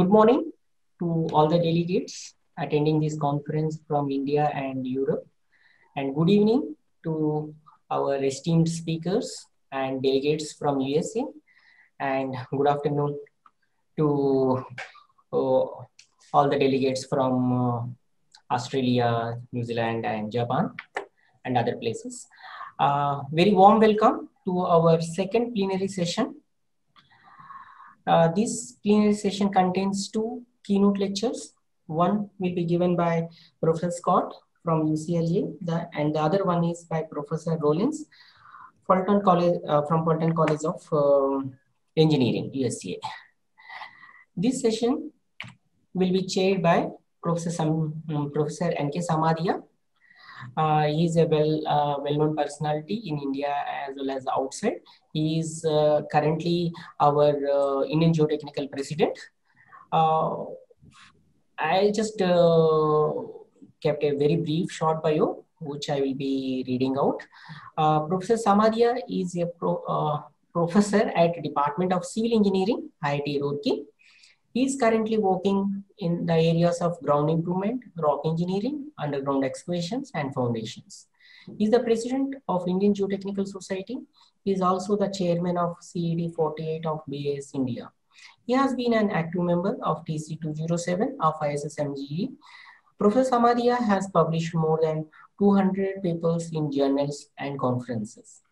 Good morning to all the delegates attending this conference from India and Europe. And good evening to our esteemed speakers and delegates from USA. And good afternoon to uh, all the delegates from uh, Australia, New Zealand, and Japan, and other places. Uh, very warm welcome to our second plenary session uh, this plenary session contains two keynote lectures. One will be given by Professor Scott from UCLA, the, and the other one is by Professor Rollins Fulton College, uh, from Fulton College of uh, Engineering, USCA. This session will be chaired by Professor, Sam, um, Professor N.K. Samadhiya. Uh, he is a well uh, well-known personality in India as well as outside. He is uh, currently our uh, Indian Geotechnical President. Uh, I just uh, kept a very brief short bio, which I will be reading out. Professor Samadhiya is a pro, professor at Department of Civil Engineering, IIT Roorkee. He is currently working in the areas of ground improvement, rock engineering, underground excavations, and foundations. He is the president of Indian Geotechnical Society. He is also the chairman of CED 48 of BIS India. He has been an active member of TC207 of ISSMGE. Professor Samadhiya has published more than 200 papers in journals and conferences.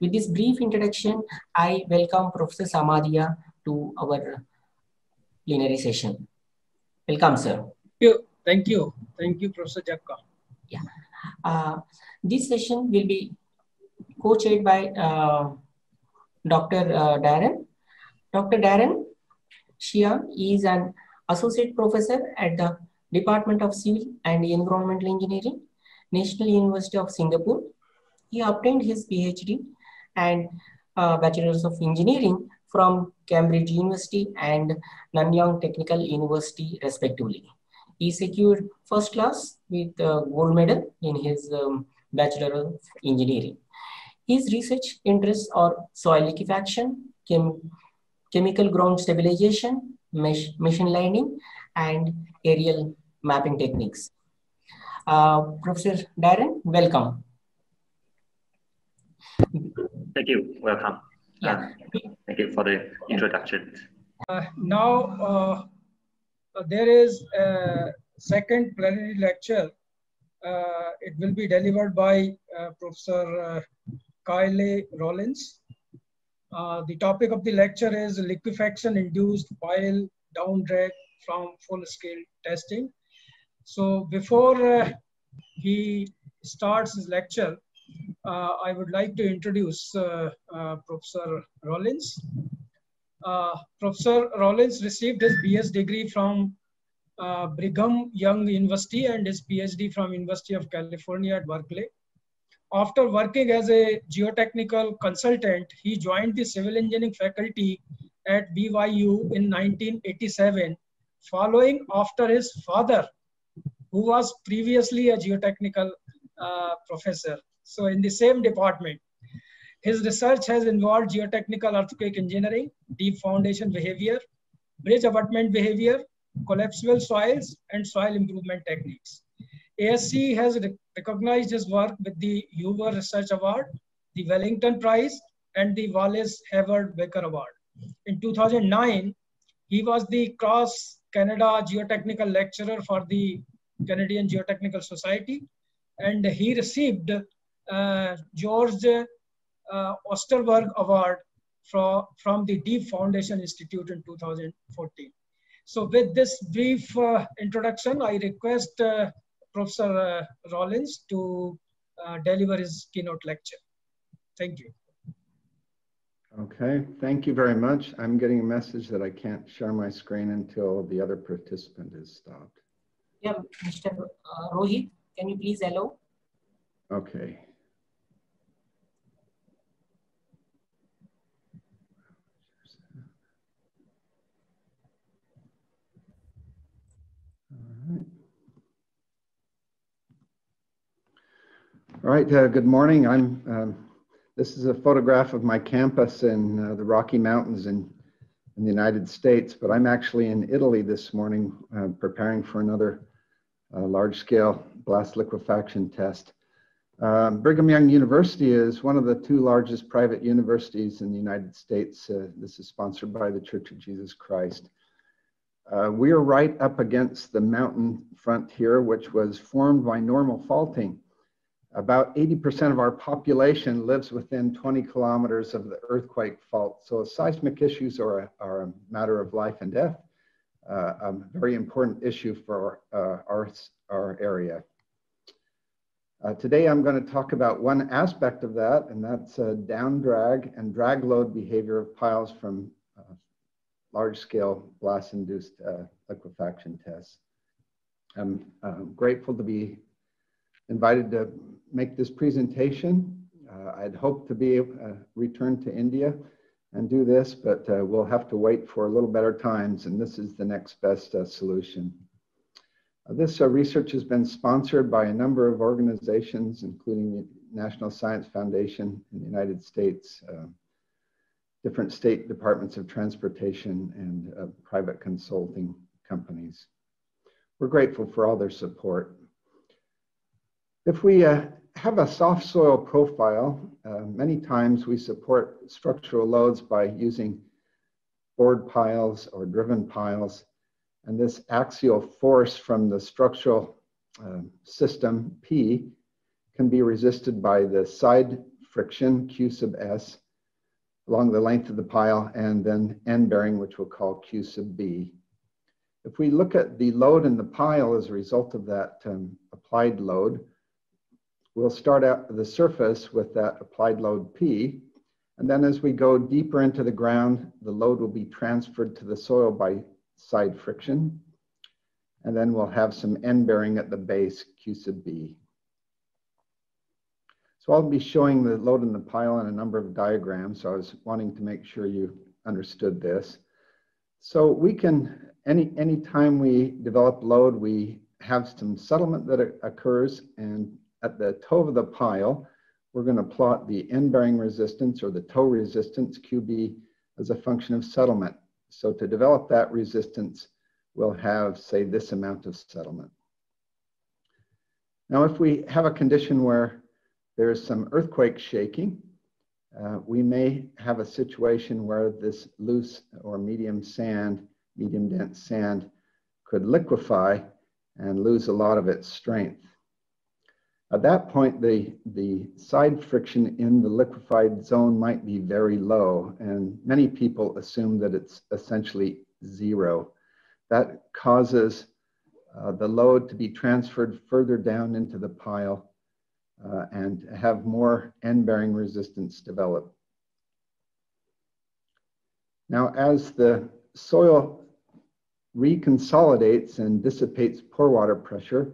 With this brief introduction, I welcome Professor Samadhiya to our plenary session. Welcome, sir. Thank you. Thank you. Thank you, Professor Jakka. Yeah. Uh, this session will be co-chaired by uh, Dr. Uh, Darren. Dr. Darren Chian is an associate professor at the Department of Civil and Environmental Engineering, National University of Singapore. He obtained his PhD and uh, Bachelor's of Engineering from Cambridge University and Nanyang Technical University, respectively. He secured first class with a gold medal in his um, Bachelor of Engineering. His research interests are soil liquefaction, chem chemical ground stabilization, machine learning, and aerial mapping techniques. Uh, Professor Darren, welcome. Thank you. Welcome. Yeah. Thank you for the introduction. Uh, now, uh, there is a second plenary lecture. Uh, it will be delivered by uh, Professor uh, Kyle Rollins. Uh, the topic of the lecture is liquefaction-induced pile down drag from full-scale testing. So before he starts his lecture, uh, I would like to introduce uh, uh, Professor Rollins. Professor Rollins received his BS degree from Brigham Young University and his PhD from University of California at Berkeley. After working as a geotechnical consultant, he joined the civil engineering faculty at BYU in 1987, following after his father, who was previously a geotechnical uh, professor so in the same department. His research has involved geotechnical earthquake engineering, deep foundation behavior, bridge abutment behavior, collapsible soils, and soil improvement techniques. ASCE has recognized his work with the Huber Research Award, the Wellington Prize, and the Wallace Hayward Baker Award. In 2009, he was the Cross Canada Geotechnical Lecturer for the Canadian Geotechnical Society, and he received Jorj uh, Osterberg Award from, from the Deep Foundation Institute in 2014. So with this brief uh, introduction, I request Professor Rollins to deliver his keynote lecture. Thank you. Okay, thank you very much. I'm getting a message that I can't share my screen until the other participant is stopped. Yeah, Mr. Uh, Rohit, can you please allow? Okay. All right, uh, good morning. I'm, um, this is a photograph of my campus in uh, the Rocky Mountains in in the United States, but I'm actually in Italy this morning uh, preparing for another uh, large scale blast liquefaction test. Um, Brigham Young University is one of the two largest private universities in the United States. Uh, this is sponsored by the Church of Jesus Christ. Uh, we are right up against the mountain front here, which was formed by normal faulting. About 80% of our population lives within 20 kilometers of the earthquake fault. So seismic issues are a, are a matter of life and death, uh, a very important issue for uh, our, our area. Uh, today I'm going to talk about one aspect of that, and that's uh, down drag and drag load behavior of piles from uh, large scale blast induced uh, liquefaction tests. I'm grateful to be invited to make this presentation. Uh, I'd hoped to be uh, returned to India and do this, but uh, we'll have to wait for a little better times, and this is the next best uh, solution. This research has been sponsored by a number of organizations, including the National Science Foundation in the United States, different state departments of transportation, and private consulting companies. We're grateful for all their support. If we uh, have a soft soil profile, uh, many times we support structural loads by using bored piles or driven piles. And this axial force from the structural uh, system, P, can be resisted by the side friction, Q sub S, along the length of the pile, and then end bearing, which we'll call Q sub B. If we look at the load in the pile as a result of that um, applied load, We'll start at the surface with that applied load P. And then as we go deeper into the ground, the load will be transferred to the soil by side friction. And then we'll have some end bearing at the base, Q sub B. So I'll be showing the load in the pile in a number of diagrams. So I was wanting to make sure you understood this. So we can, any, any time we develop load, we have some settlement that occurs and at the toe of the pile, we're going to plot the end bearing resistance or the toe resistance, QB, as a function of settlement. So to develop that resistance, we'll have, say, this amount of settlement. Now, if we have a condition where there's some earthquake shaking, uh, we may have a situation where this loose or medium sand, medium dense sand, could liquefy and lose a lot of its strength. At that point, the, the side friction in the liquefied zone might be very low, and many people assume that it's essentially zero. That causes uh, the load to be transferred further down into the pile uh, and have more end-bearing resistance develop. Now, as the soil reconsolidates and dissipates pore water pressure,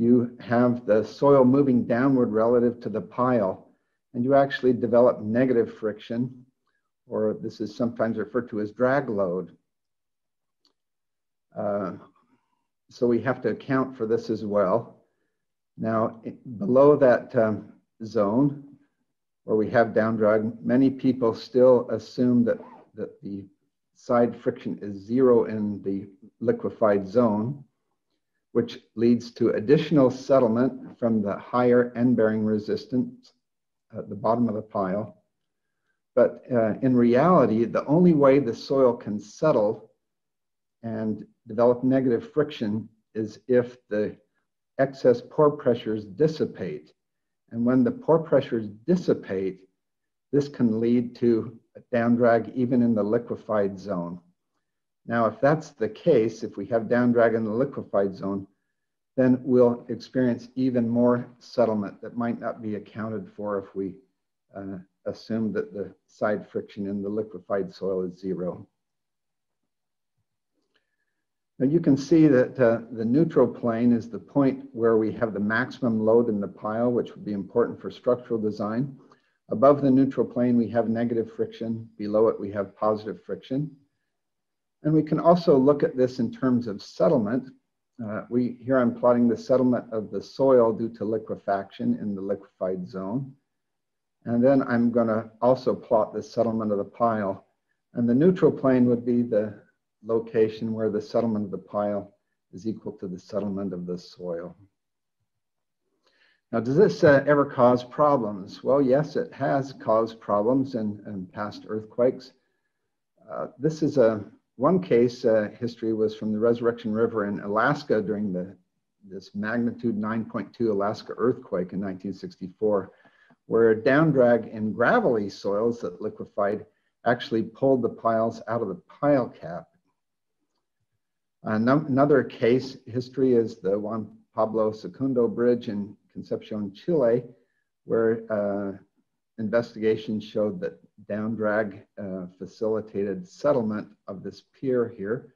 you have the soil moving downward relative to the pile, and you actually develop negative friction, or this is sometimes referred to as drag load. Uh, so we have to account for this as well. Now, below that um, zone, where we have down drag, many people still assume that, that the side friction is zero in the liquefied zone which leads to additional settlement from the higher end-bearing resistance at the bottom of the pile. But uh, in reality, the only way the soil can settle and develop negative friction is if the excess pore pressures dissipate. And when the pore pressures dissipate, this can lead to a down drag even in the liquefied zone. Now, if that's the case, if we have down drag in the liquefied zone, then we'll experience even more settlement that might not be accounted for if we uh, assume that the side friction in the liquefied soil is zero. Now you can see that uh, the neutral plane is the point where we have the maximum load in the pile, which would be important for structural design. Above the neutral plane, we have negative friction. Below it, we have positive friction. And we can also look at this in terms of settlement. Uh, we Here I'm plotting the settlement of the soil due to liquefaction in the liquefied zone. And then I'm gonna also plot the settlement of the pile And the neutral plane would be the location where the settlement of the pile is equal to the settlement of the soil. Now, does this uh, ever cause problems? Well, yes, it has caused problems in, in past earthquakes. Uh, this is a one case uh, history was from the Resurrection River in Alaska during the this magnitude 9.2 Alaska earthquake in 1964, where a down drag in gravelly soils that liquefied actually pulled the piles out of the pile cap. Another case history is the Juan Pablo II Bridge in Concepcion, Chile, where uh, investigations showed that down drag uh, facilitated settlement of this pier here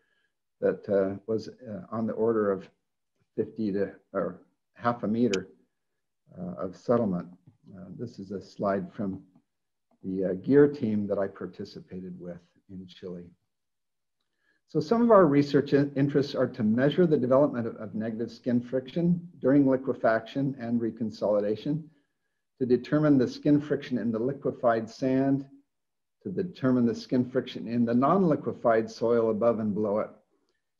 that uh, was uh, on the order of 50 to or half a meter uh, of settlement. Uh, this is a slide from the uh, GEER team that I participated with in Chile. So some of our research interests are to measure the development of, of negative skin friction during liquefaction and reconsolidation, to determine the skin friction in the liquefied sand, to determine the skin friction in the non-liquefied soil above and below it,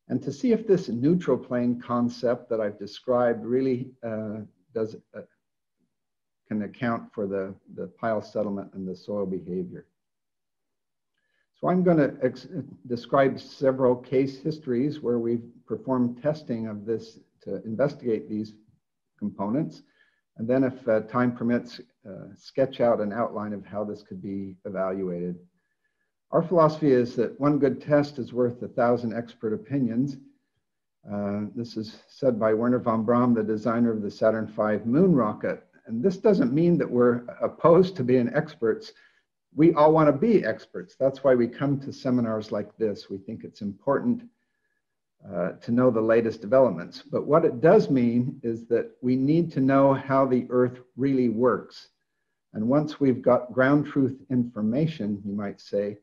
and to see if this neutral plane concept that I've described really uh, does uh, can account for the, the pile settlement and the soil behavior. So I'm going to describe several case histories where we've performed testing of this to investigate these components. And then if uh, time permits, uh, sketch out an outline of how this could be evaluated. Our philosophy is that one good test is worth a thousand expert opinions. Uh, this is said by Wernher von Braun, the designer of the Saturn V moon rocket. And this doesn't mean that we're opposed to being experts. We all want to be experts. That's why we come to seminars like this. We think it's important uh, to know the latest developments. But what it does mean is that we need to know how the Earth really works. And once we've got ground truth information, you might say,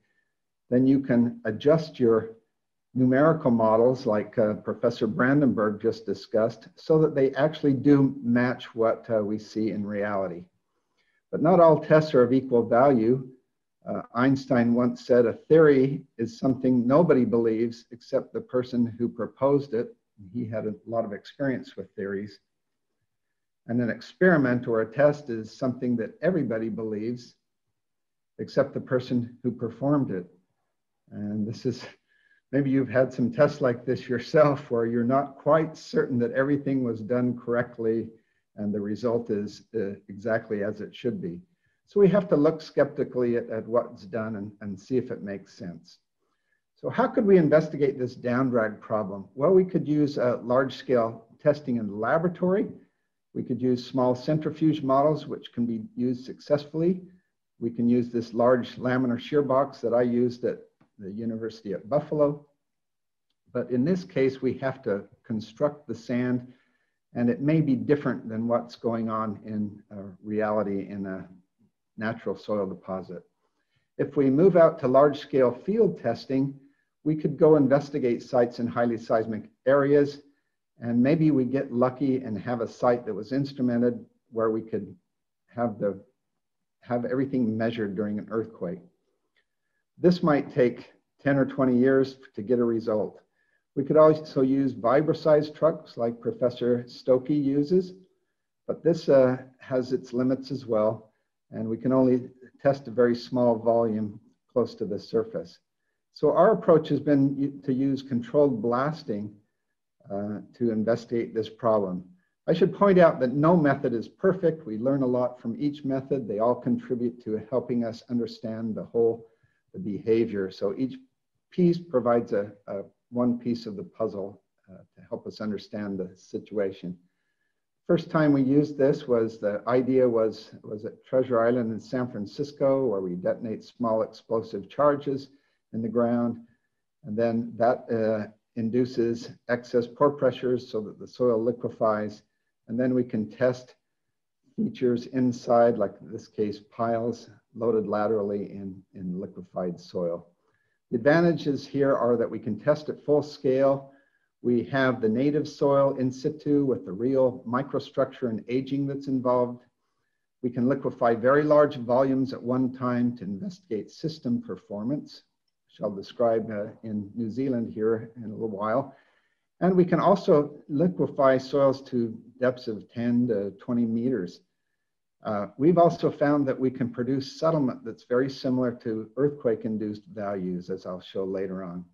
then you can adjust your numerical models like uh, Professor Brandenberg just discussed so that they actually do match what uh, we see in reality. But not all tests are of equal value. Uh, Einstein once said a theory is something nobody believes except the person who proposed it. He had a lot of experience with theories. And an experiment or a test is something that everybody believes except the person who performed it. And this is, maybe you've had some tests like this yourself where you're not quite certain that everything was done correctly and the result is uh, exactly as it should be. So we have to look skeptically at, at what's done and, and see if it makes sense. So how could we investigate this down drag problem? Well, we could use uh, large scale testing in the laboratory. We could use small centrifuge models, which can be used successfully. We can use this large laminar shear box that I used at the University at Buffalo. But in this case, we have to construct the sand and it may be different than what's going on in reality in a natural soil deposit. If we move out to large scale field testing, we could go investigate sites in highly seismic areas and maybe we get lucky and have a site that was instrumented where we could have the have everything measured during an earthquake. This might take 10 or 20 years to get a result. We could also use vibroseis trucks like Professor Stokoe uses, but this uh, has its limits as well, and we can only test a very small volume close to the surface. So our approach has been to use controlled blasting uh, to investigate this problem. I should point out that no method is perfect. We learn a lot from each method. They all contribute to helping us understand the whole the behavior. So each piece provides a, a one piece of the puzzle uh, to help us understand the situation. First time we used this was the idea was, was at Treasure Island in San Francisco where we detonate small explosive charges in the ground. And then that uh, induces excess pore pressures so that the soil liquefies. And then we can test features inside, like in this case, piles loaded laterally in, in liquefied soil. The advantages here are that we can test at full scale. We have the native soil in situ with the real microstructure and aging that's involved. We can liquefy very large volumes at one time to investigate system performance, which I'll describe uh, in New Zealand here in a little while. And we can also liquefy soils to depths of 10 to 20 meters. Uh, we've also found that we can produce settlement that's very similar to earthquake-induced values, as I'll show later on.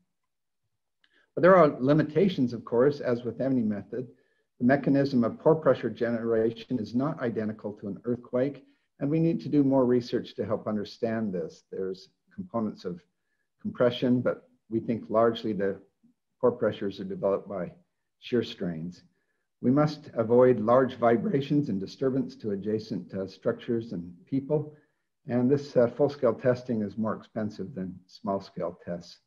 But there are limitations, of course, as with any method. The mechanism of pore pressure generation is not identical to an earthquake, and we need to do more research to help understand this. There's components of compression, but we think largely the pore pressures are developed by shear strains. We must avoid large vibrations and disturbance to adjacent uh, structures and people. And this uh, full-scale testing is more expensive than small-scale tests.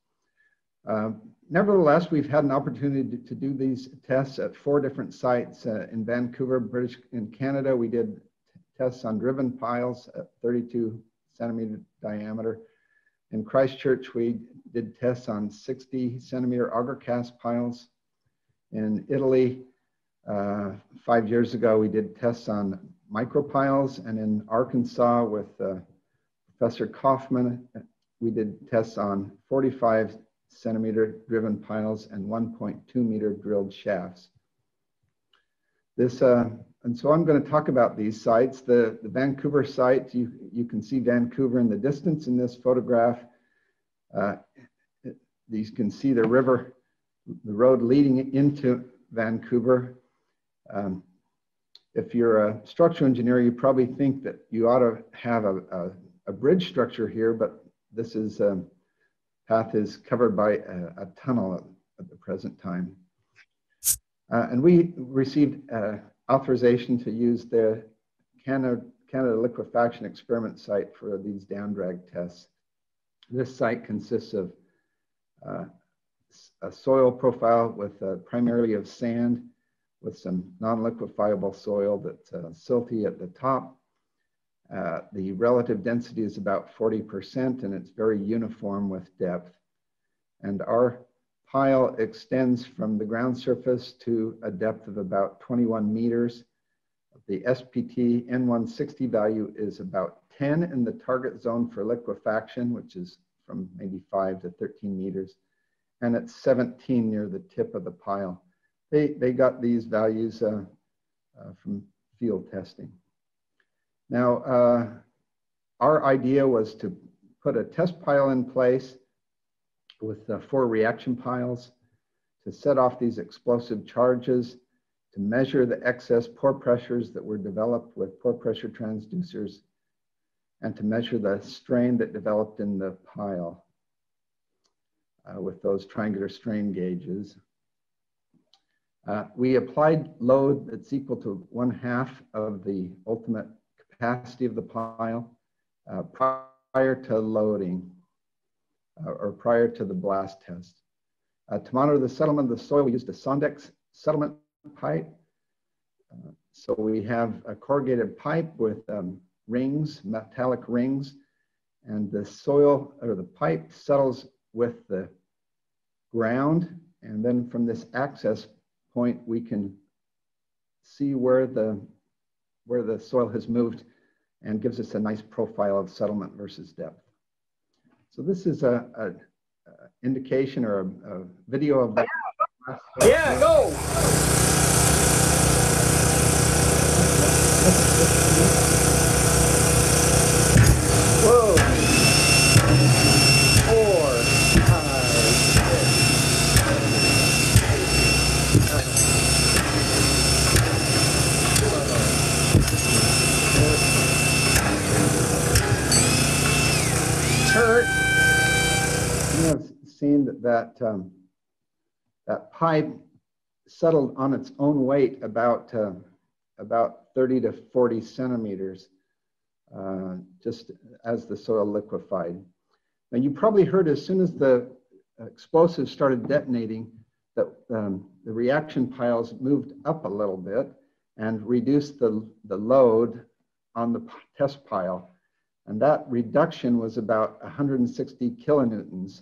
Uh, nevertheless, we've had an opportunity to, to, do these tests at four different sites uh, in Vancouver, British, in Canada. We did tests on driven piles at 32 centimeter diameter. In Christchurch, we did tests on 60 centimeter auger cast piles. In Italy, uh, five years ago, we did tests on micropiles, and in Arkansas with uh, Professor Kaufman, we did tests on 45 centimeter driven piles and 1.2 meter drilled shafts. This, uh, and so I'm going to talk about these sites. The, the Vancouver site, you, you can see Vancouver in the distance in this photograph. Uh, you can see the river, the road leading into Vancouver. Um, if you're a structural engineer, you probably think that you ought to have a, a, a bridge structure here, but this is um, path is covered by a, a tunnel at, at, the present time. Uh, and we received uh, authorization to use the Canada, Canada liquefaction experiment site for these down drag tests. This site consists of uh, a soil profile with uh, primarily of sand with some non-liquefiable soil that's uh, silty at the top. Uh, the relative density is about 40% and it's very uniform with depth. And our pile extends from the ground surface to a depth of about 21 meters. The SPT N160 value is about 10 in the target zone for liquefaction, which is from maybe 5 to 13 meters. And it's 17 near the tip of the pile they, they got these values uh, uh, from field testing. Now, uh, our idea was to put a test pile in place with uh, four reaction piles to set off these explosive charges, to measure the excess pore pressures that were developed with pore pressure transducers, and to measure the strain that developed in the pile uh, with those triangular strain gauges. Uh, we applied load that's equal to one half of the ultimate capacity of the pile uh, prior to loading uh, or prior to the blast test. Uh, to monitor the settlement of the soil, we used a Sondex settlement pipe. Uh, so we have a corrugated pipe with um, rings, metallic rings, and the soil or the pipe settles with the ground. And then from this access point, we can see where the, where the soil has moved and gives us a nice profile of settlement versus depth. So this is a, a, a indication or a, a, video of that. Yeah, go! seen that um, that pipe settled on its own weight about, uh, about 30 to 40 centimeters uh, just as the soil liquefied. Now you probably heard as soon as the explosives started detonating that um, the reaction piles moved up a little bit and reduced the, the load on the test pile. And that reduction was about 160 kilonewtons.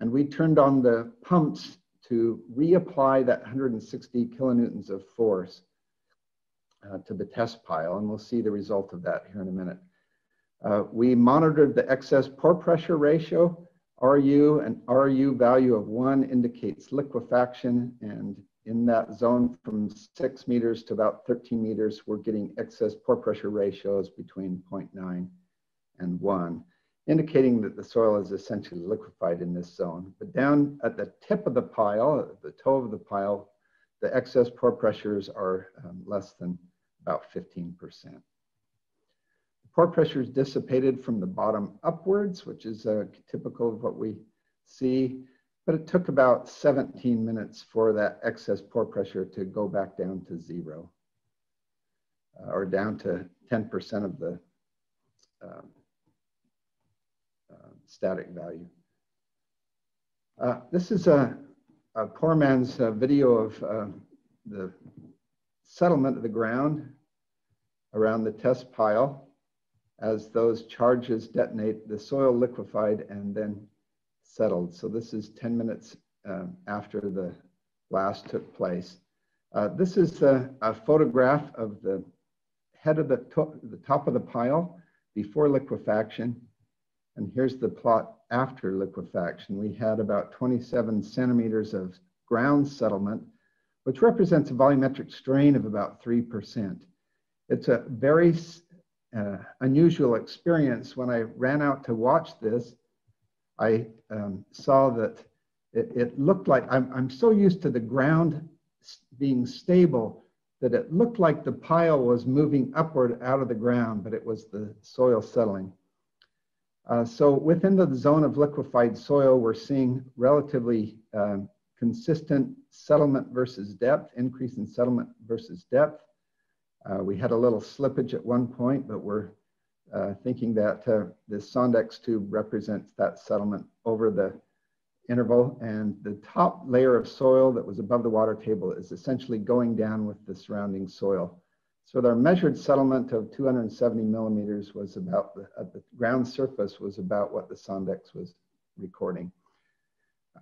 And we turned on the pumps to reapply that 160 kilonewtons of force uh, to the test pile. And we'll see the result of that here in a minute. Uh, we monitored the excess pore pressure ratio RU, and RU value of one indicates liquefaction and in that zone from six meters to about 13 meters, we're getting excess pore pressure ratios between 0.9 and one, indicating that the soil is essentially liquefied in this zone. But down at the tip of the pile, at the toe of the pile, the excess pore pressures are um, less than about 15%. The pore pressure is dissipated from the bottom upwards, which is uh, typical of what we see but it took about 17 minutes for that excess pore pressure to go back down to zero uh, or down to 10% of the um, static value. Uh, this is a, a poor man's uh, video of um, the settlement of the ground around the test pile. As those charges detonate, the soil liquefied and then settled. So this is 10 minutes um, after the blast took place. Uh, this is a, a, photograph of the head of the, to the top of the pile before liquefaction. And here's the plot after liquefaction. We had about 27 centimeters of ground settlement, which represents a volumetric strain of about 3%. It's a very uh, unusual experience. When I ran out to watch this, I um, saw that it, it, looked like, I'm, I'm so used to the ground being stable that it looked like the pile was moving upward out of the ground, but it was the soil settling. Uh, so within the zone of liquefied soil, we're seeing relatively um, consistent settlement versus depth, increase in settlement versus depth. Uh, we had a little slippage at one point, but we're uh, thinking that uh, the Sondex tube represents that settlement over the interval and the top layer of soil that was above the water table is essentially going down with the surrounding soil. So their measured settlement of 270 millimeters was about, the, at the ground surface was about what the Sondex was recording.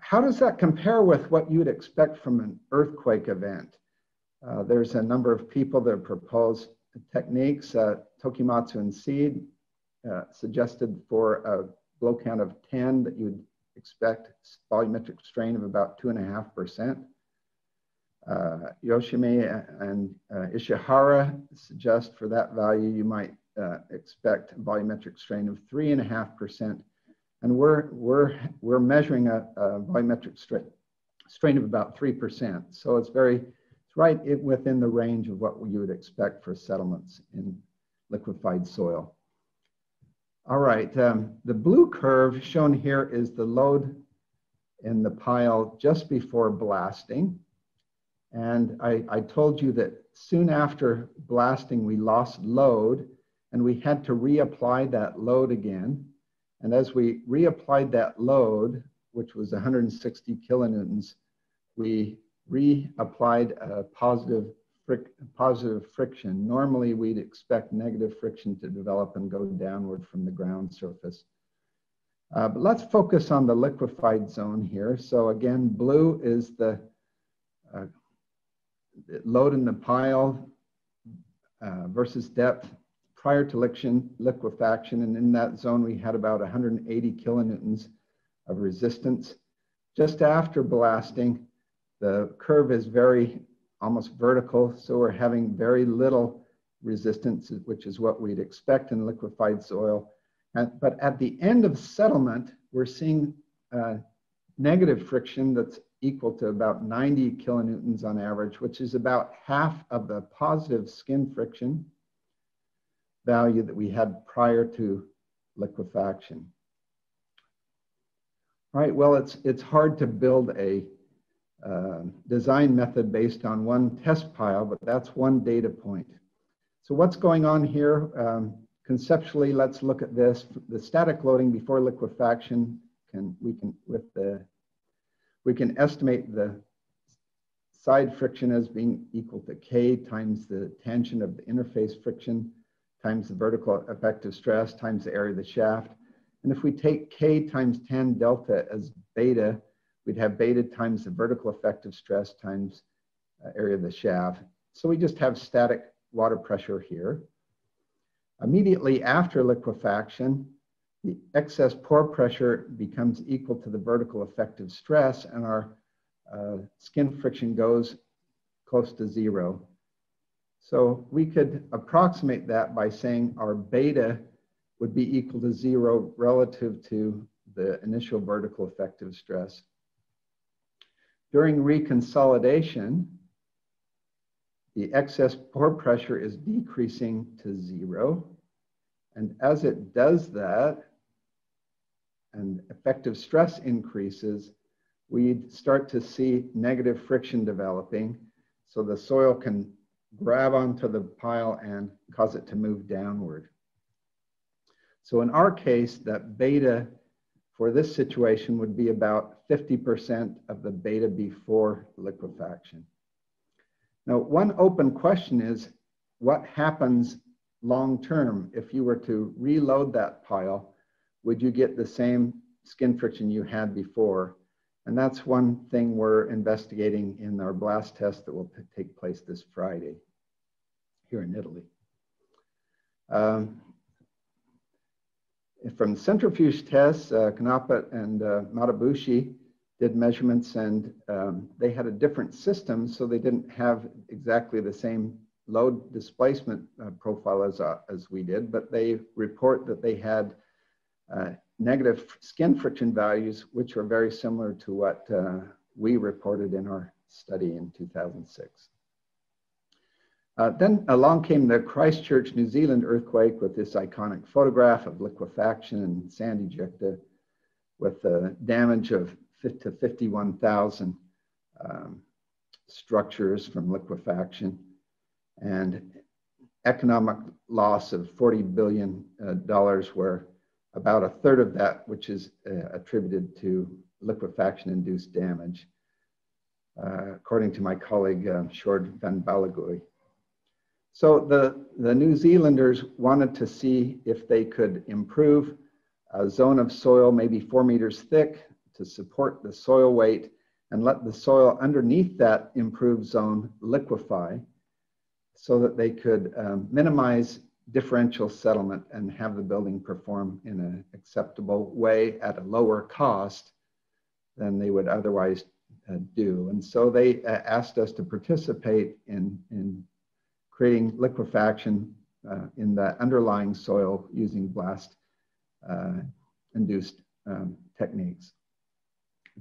How does that compare with what you would expect from an earthquake event? Uh, there's a number of people that propose techniques. Uh, Tokimatsu and Seed uh, suggested for a blow count of 10 that you would expect volumetric strain of about 2.5%. Uh, Yoshimi and uh, Ishihara suggest for that value you might uh, expect volumetric strain of 3.5%. And we're, we're, we're measuring a, a volumetric strain, strain of about 3%. So it's very, it's right within the range of what you would expect for settlements in liquefied soil. All right, um, the blue curve shown here is the load in the pile just before blasting. And I, I told you that soon after blasting, we lost load and we had to reapply that load again. And as we reapplied that load, which was 160 kilonewtons, we reapplied a positive fric positive friction. Normally we'd expect negative friction to develop and go downward from the ground surface. Uh, but let's focus on the liquefied zone here. So again, blue is the uh, load in the pile uh, versus depth prior to liquefaction. And in that zone, we had about 180 kilonewtons of resistance. Just after blasting, the curve is very almost vertical. So we're having very little resistance, which is what we'd expect in liquefied soil. And, but at the end of settlement, we're seeing uh, negative friction that's equal to about 90 kilonewtons on average, which is about half of the positive skin friction value that we had prior to liquefaction. All right, well, it's, it's hard to build a uh, design method based on one test pile, but that's one data point. So what's going on here? Um, conceptually, let's look at this. The static loading before liquefaction can we can with the we can estimate the side friction as being equal to K times the tangent of the interface friction times the vertical effective stress times the area of the shaft. And if we take K times tan delta as beta, we'd have beta times the vertical effective stress times uh, area of the shaft. So we just have static water pressure here. Immediately after liquefaction, the excess pore pressure becomes equal to the vertical effective stress and our uh, skin friction goes close to zero. So we could approximate that by saying our beta would be equal to zero relative to the initial vertical effective stress. During reconsolidation, the excess pore pressure is decreasing to zero. And as it does that, and effective stress increases, we start to see negative friction developing. So the soil can grab onto the pile and cause it to move downward. So in our case, that beta for this situation would be about 50% of the beta before liquefaction. Now, one open question is what happens long term if you were to reload that pile? Would you get the same skin friction you had before? And that's one thing we're investigating in our blast test that will take place this Friday here in Italy. Um, from centrifuge tests, uh, Knappett and uh, Madabhushi did measurements and um, they had a different system, so they didn't have exactly the same load displacement uh, profile as, uh, as we did, but they report that they had uh, negative skin friction values, which are very similar to what uh, we reported in our study in 2006. Uh, then along came the Christchurch, New Zealand earthquake with this iconic photograph of liquefaction and sand ejecta with the damage of to 51,000 um, structures from liquefaction and economic loss of $40 billion uh, where about a third of that, which is uh, attributed to liquefaction induced damage, uh, according to my colleague, Sjoerd van Ballegooy. So the, the New Zealanders wanted to see if they could improve a zone of soil maybe four meters thick to support the soil weight and let the soil underneath that improved zone liquefy so that they could um, minimize differential settlement and have the building perform in an acceptable way at a lower cost than they would otherwise uh, do. And so they uh, asked us to participate in, in creating liquefaction uh, in the underlying soil using blast uh, induced um, techniques.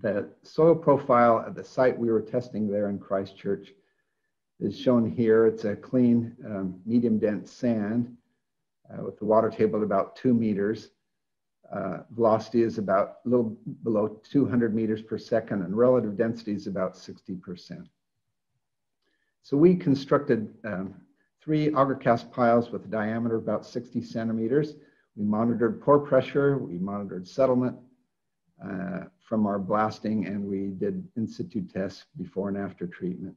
The soil profile at the site we were testing there in Christchurch is shown here. It's a clean, um, medium dense sand uh, with the water table at about two meters. Uh, velocity is about a little below 200 meters per second and relative density is about 60%. So we constructed um, three auger cast piles with a diameter about 60 centimeters. We monitored pore pressure, we monitored settlement uh, from our blasting, and we did in situ tests before and after treatment.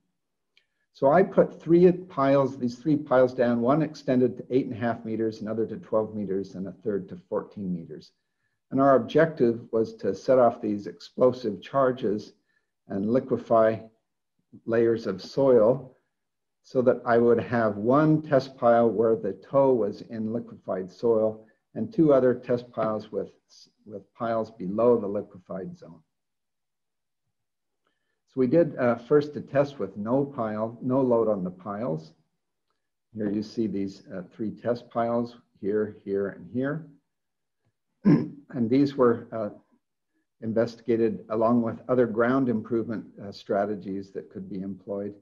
So I put three piles, these three piles down, one extended to eight and a half meters, another to 12 meters, and a third to 14 meters. And our objective was to set off these explosive charges and liquefy layers of soil so that I would have one test pile where the toe was in liquefied soil and two other test piles with, with piles below the liquefied zone. So we did uh, first a test with no pile, no load on the piles. Here you see these uh, three test piles here, here, and here. and these were uh, investigated along with other ground improvement uh, strategies that could be employed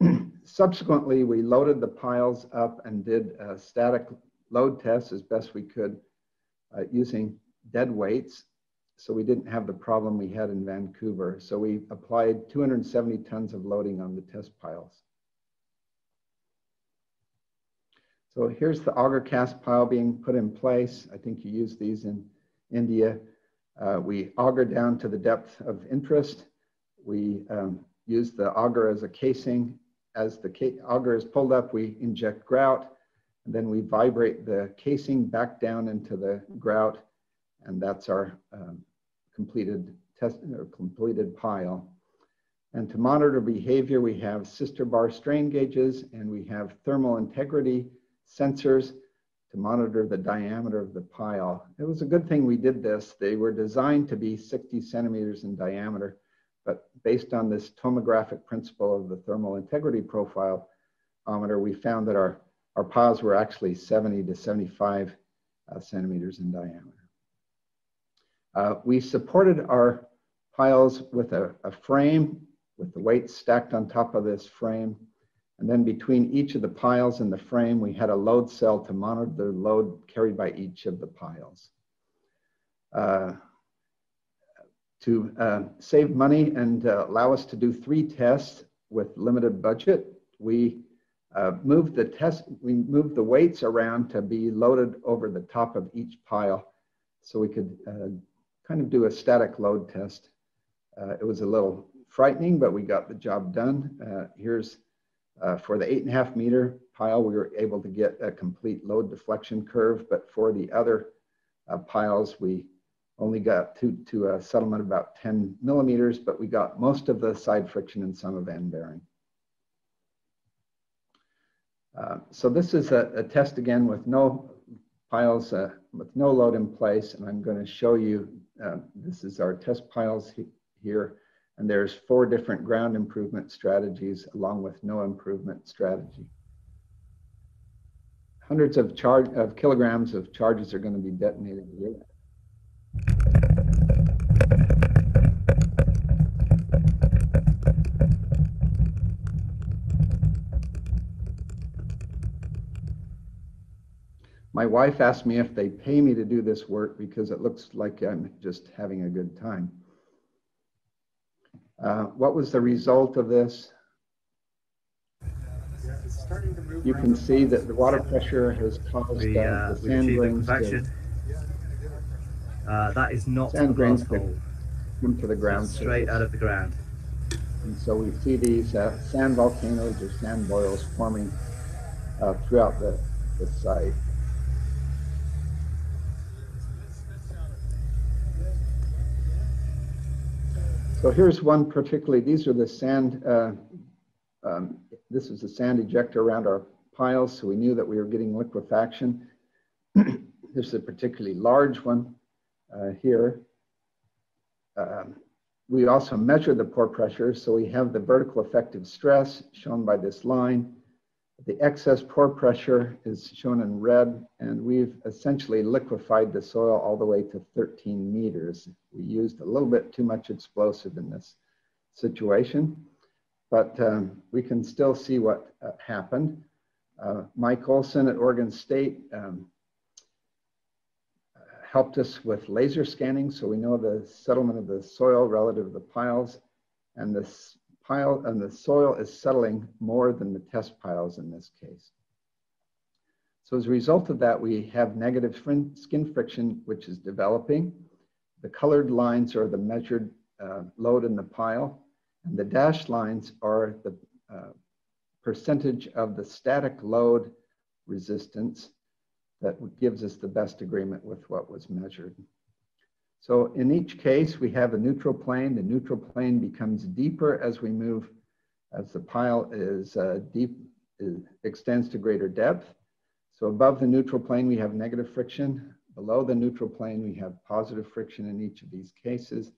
subsequently, we loaded the piles up and did a static load tests as best we could uh, using dead weights. So we didn't have the problem we had in Vancouver. So we applied 270 tons of loading on the test piles. So here's the auger cast pile being put in place. I think you use these in India. Uh, we auger down to the depth of interest. We um, use the auger as a casing as the auger is pulled up, we inject grout, and then we vibrate the casing back down into the grout, and that's our um, completed test or completed pile. And to monitor behavior, we have sister bar strain gauges and we have thermal integrity sensors to monitor the diameter of the pile. It was a good thing we did this. They were designed to be 60 centimeters in diameter, but based on this tomographic principle of the thermal integrity profileometer, we found that our, our piles were actually 70 to 75 uh, centimeters in diameter. Uh, we supported our piles with a, a frame with the weights stacked on top of this frame and then between each of the piles and the frame, we had a load cell to monitor the load carried by each of the piles. Uh, to uh, save money and uh, allow us to do three tests with limited budget, we uh, moved the test, we moved the weights around to be loaded over the top of each pile so we could uh, kind of do a static load test. Uh, it was a little frightening, but we got the job done. here's uh, for the eight and a half meter pile, we were able to get a complete load deflection curve, but for the other uh, piles, we only got to, to a settlement about 10 millimeters, but we got most of the side friction and some of end bearing. Uh, so this is a, a, test again with no piles, uh, with no load in place, and I'm going to show you, uh, this is our test piles he here. And there's four different ground improvement strategies along with no improvement strategy. Hundreds of, of kilograms of charges are going to be detonated here. My wife asked me if they pay me to do this work because it looks like I'm just having a good time. Uh, what was the result of this? You can see that the water pressure has caused we, uh, the sand grains to, uh, that is not sand grains into the ground straight surface. out of the ground. And so we see these uh, sand volcanoes or sand boils forming uh, throughout the, the site. So here's one particularly, these are the sand, uh, um, this is the sand ejector around our piles, so we knew that we were getting liquefaction. this is a particularly large one uh, here. Um, we also measure the pore pressure, so we have the vertical effective stress shown by this line. The excess pore pressure is shown in red, and we've essentially liquefied the soil all the way to 13 meters. We used a little bit too much explosive in this situation, but um, we can still see what uh, happened. Uh, Mike Olsen at Oregon State um, helped us with laser scanning, so we know the settlement of the soil relative to the piles, and this pile and the soil is settling more than the test piles in this case. So as a result of that, we have negative skin friction, which is developing. The colored lines are the measured uh, load in the pile, and the dashed lines are the uh, percentage of the static load resistance that gives us the best agreement with what was measured. So in each case, we have a neutral plane. The neutral plane becomes deeper as we move, as the pile is uh, deep, is, extends to greater depth. So above the neutral plane, we have negative friction. Below the neutral plane, we have positive friction in each of these cases.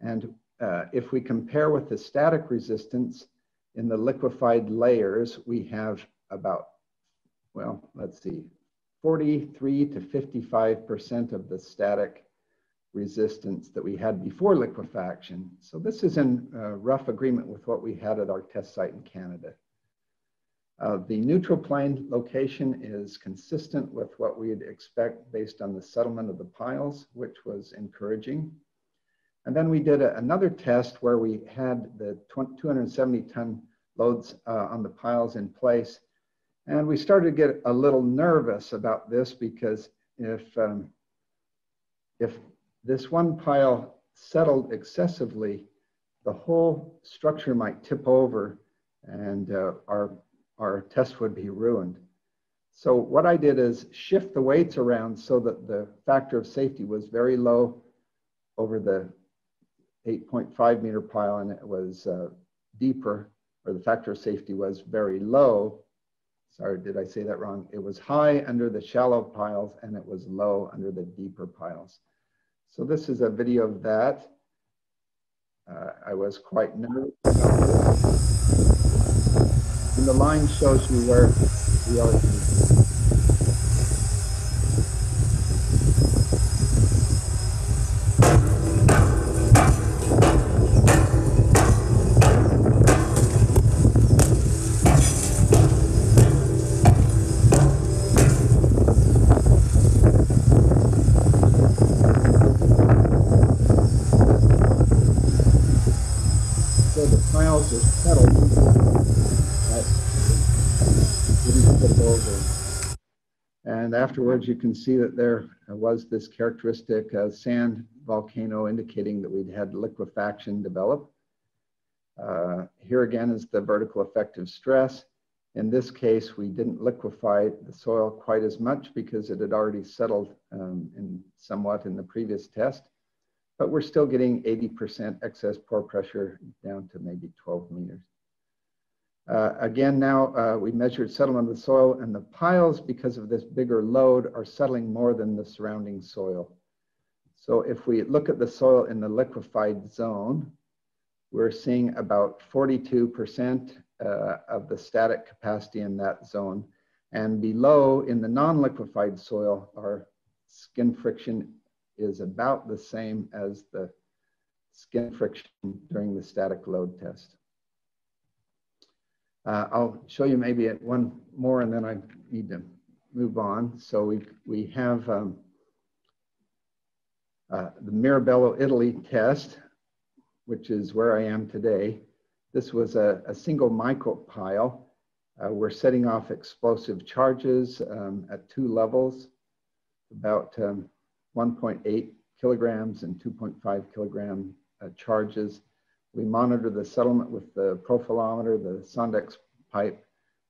And uh, if we compare with the static resistance in the liquefied layers, we have about, well, let's see, 43 to 55% of the static resistance that we had before liquefaction. So this is in uh, rough agreement with what we had at our test site in Canada. Uh, the neutral plane location is consistent with what we'd expect based on the settlement of the piles, which was encouraging. And then we did a, another test where we had the 270 ton loads uh, on the piles in place. And we started to get a little nervous about this because if, um, if this one pile settled excessively, the whole structure might tip over and uh, our, our test would be ruined. So what I did is shift the weights around so that the factor of safety was very low over the 8.5 meter pile and it was uh, deeper, or the factor of safety was very low sorry, did I say that wrong? It was high under the shallow piles and it was low under the deeper piles. So this is a video of that. Uh, I was quite nervous And the line shows you where we are. Afterwards, you can see that there was this characteristic uh, sand volcano indicating that we'd had liquefaction develop. Uh, here again is the vertical effective stress. In this case, we didn't liquefy the soil quite as much because it had already settled um, in somewhat in the previous test, but we're still getting 80% excess pore pressure down to maybe 12 meters. Uh, again, now uh, we measured settlement of the soil and the piles, because of this bigger load, are settling more than the surrounding soil. So if we look at the soil in the liquefied zone, we're seeing about 42% uh, of the static capacity in that zone. And below in the non-liquefied soil, our skin friction is about the same as the skin friction during the static load test. Uh, I'll show you maybe one more and then I need to move on. So we, we have um, uh, the Mirabello, Italy test, which is where I am today. This was a, a single micro pile. Uh, we're setting off explosive charges um, at two levels, about um, 1.8 kilograms and 2.5 kilogram uh, charges we monitor the settlement with the profilometer, the Sondex pipe.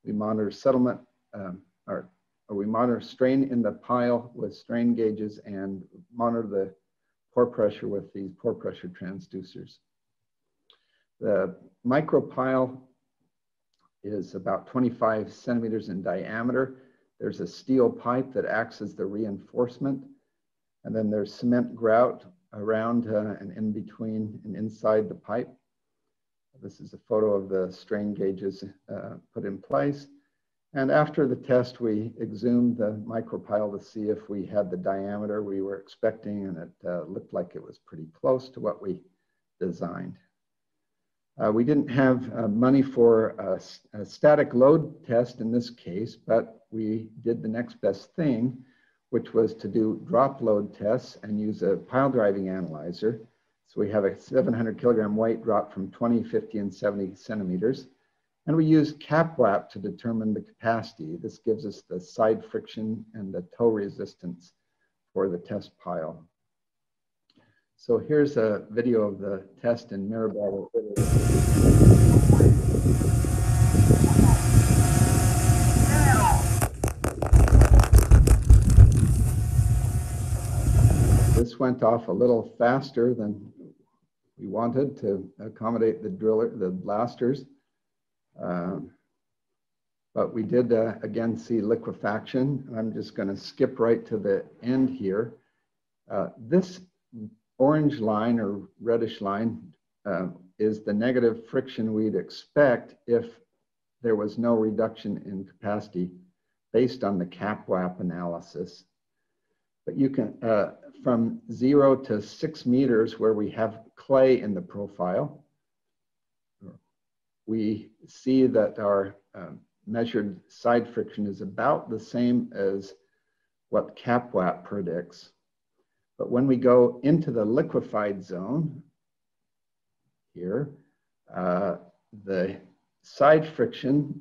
We monitor settlement, um, or, or we monitor strain in the pile with strain gauges and monitor the pore pressure with these pore pressure transducers. The micropile is about 25 centimeters in diameter. There's a steel pipe that acts as the reinforcement. And then there's cement grout around uh, and in between and inside the pipe. This is a photo of the strain gauges uh, put in place. And after the test, we exhumed the micropile to see if we had the diameter we were expecting, and it uh, looked like it was pretty close to what we designed. Uh, we didn't have uh, money for a, a, static load test in this case, but we did the next best thing, which was to do drop load tests and use a pile driving analyzer. So we have a 700 kilogram weight drop from 20, 50, and 70 centimeters. And we use CapWAP to determine the capacity. This gives us the side friction and the toe resistance for the test pile. So here's a video of the test in Mirabello, went off a little faster than we wanted to accommodate the driller, the blasters. Um, but we did uh, again see liquefaction. I'm just going to skip right to the end here. Uh, this orange line or reddish line uh, is the negative friction we'd expect if there was no reduction in capacity based on the CapWAP analysis. But you can, uh, from zero to six meters where we have clay in the profile, we see that our um, measured side friction is about the same as what CapWAP predicts. But when we go into the liquefied zone here, uh, the side friction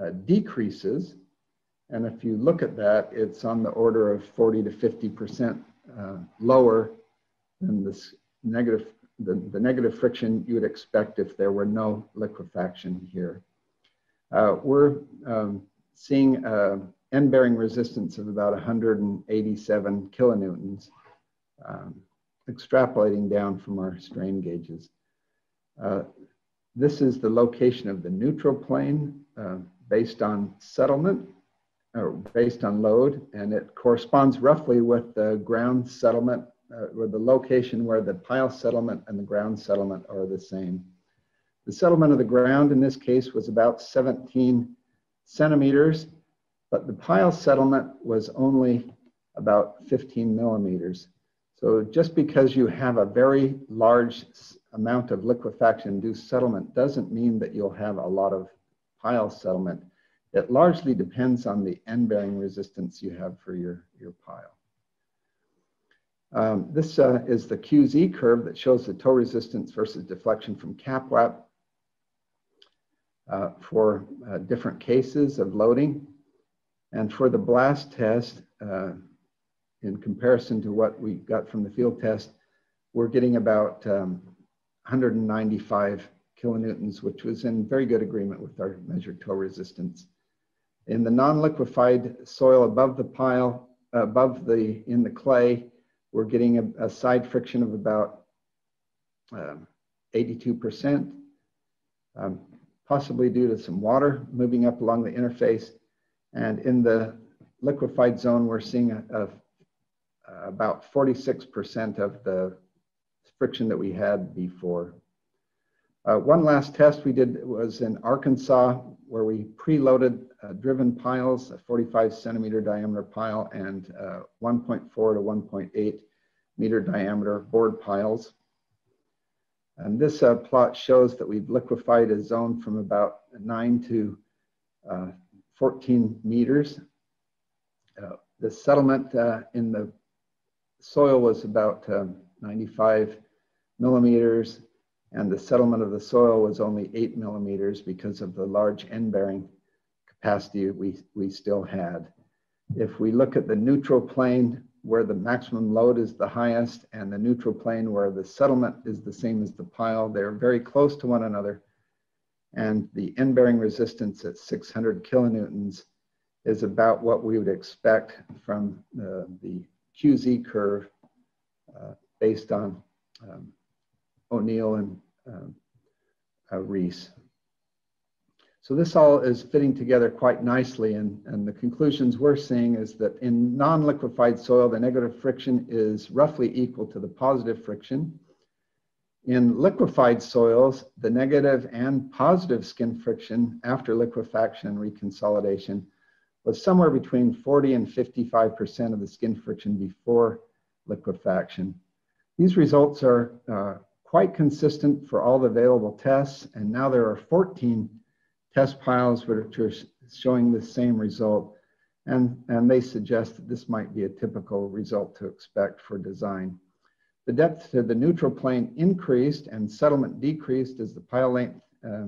uh, decreases and if you look at that, it's on the order of 40 to 50% uh, lower than this negative, the, the negative friction you would expect if there were no liquefaction here. Uh, we're um, seeing uh, end-bearing resistance of about 187 kilonewtons, um, extrapolating down from our strain gauges. Uh, this is the location of the neutral plane. Uh, based on settlement or based on load, and it corresponds roughly with the ground settlement uh, or the location where the pile settlement and the ground settlement are the same. The settlement of the ground in this case was about 17 centimeters, but the pile settlement was only about 15 millimeters. So just because you have a very large amount of liquefaction-induced settlement doesn't mean that you'll have a lot of pile settlement. It largely depends on the end-bearing resistance you have for your, your pile. Um, this uh, is the QZ curve that shows the toe resistance versus deflection from CAPWAP uh, for uh, different cases of loading. And for the blast test, uh, in comparison to what we got from the field test, we're getting about um, 195 kilonewtons, which was in very good agreement with our measured toe resistance. In the non-liquefied soil above the pile, above the, in the clay, we're getting a, a side friction of about 82%, um, um, possibly due to some water moving up along the interface. And in the liquefied zone, we're seeing a, a, about 46% of the friction that we had before. Uh, one last test we did was in Arkansas where we preloaded uh, driven piles, a 45 centimeter diameter pile and uh, 1.4 to 1.8 meter diameter bored piles. And this uh, plot shows that we've liquefied a zone from about 9 to uh, 14 meters. Uh, the settlement in the soil was about um, 95 millimeters and the settlement of the soil was only eight millimeters because of the large end bearing capacity we, we still had. If we look at the neutral plane where the maximum load is the highest and the neutral plane where the settlement is the same as the pile, they're very close to one another. And the end bearing resistance at 600 kilonewtons is about what we would expect from the, the QZ curve uh, based on um, O'Neill and um, uh, Reese. So this all is fitting together quite nicely and, and the conclusions we're seeing is that in non-liquefied soil, the negative friction is roughly equal to the positive friction. In liquefied soils, the negative and positive skin friction after liquefaction and reconsolidation was somewhere between 40 and 55% of the skin friction before liquefaction. These results are uh, quite consistent for all the available tests. And now there are 14 test piles which are showing the same result. And, and they suggest that this might be a typical result to expect for design. The depth to the neutral plane increased and settlement decreased as the pile length uh,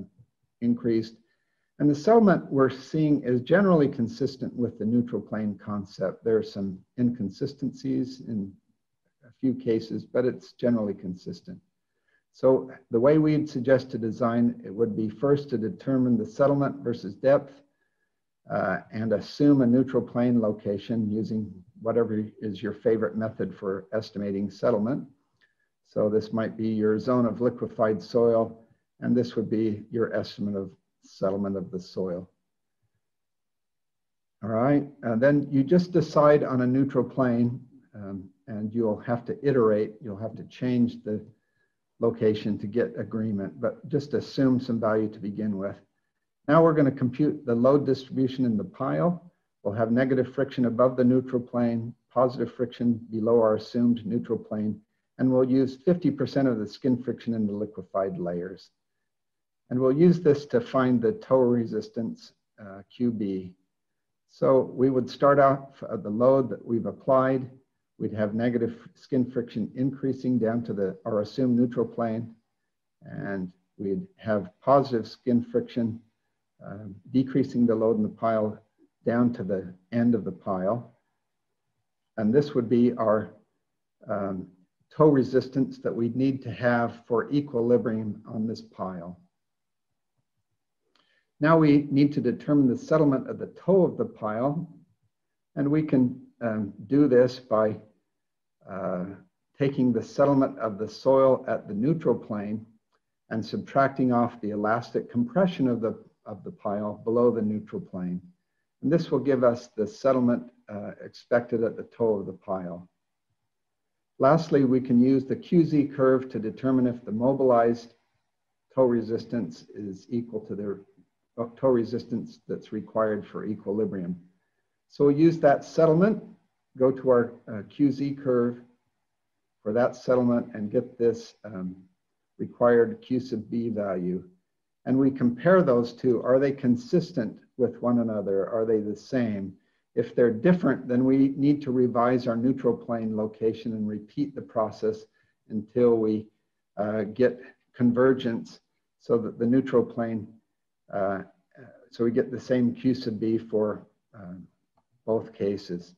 increased. And the settlement we're seeing is generally consistent with the neutral plane concept. There are some inconsistencies in a few cases, but it's generally consistent. So the way we'd suggest to design it would be first to determine the settlement versus depth uh, and assume a neutral plane location using whatever is your favorite method for estimating settlement. So this might be your zone of liquefied soil, and this would be your estimate of settlement of the soil. All right, and then you just decide on a neutral plane, um, and you'll have to iterate, you'll have to change the location to get agreement, but just assume some value to begin with. Now we're going to compute the load distribution in the pile. We'll have negative friction above the neutral plane, positive friction below our assumed neutral plane, and we'll use 50% of the skin friction in the liquefied layers. And we'll use this to find the toe resistance, uh, QB. So we would start off the load that we've applied we'd have negative skin friction increasing down to the our assumed neutral plane, and we'd have positive skin friction uh, decreasing the load in the pile down to the end of the pile. And this would be our um, toe resistance that we'd need to have for equilibrium on this pile. Now we need to determine the settlement of the toe of the pile, and we can um, do this by uh, taking the settlement of the soil at the neutral plane and subtracting off the elastic compression of the of the pile below the neutral plane. And this will give us the settlement uh, expected at the toe of the pile. Lastly, we can use the QZ curve to determine if the mobilized toe resistance is equal to the uh, toe resistance that's required for equilibrium. So we'll use that settlement, go to our uh, QZ curve for that settlement and get this um, required Q sub B value. And we compare those two. Are they consistent with one another? Are they the same? If they're different, then we need to revise our neutral plane location and repeat the process until we uh, get convergence so that the neutral plane, uh, so we get the same Q sub B for uh, both cases.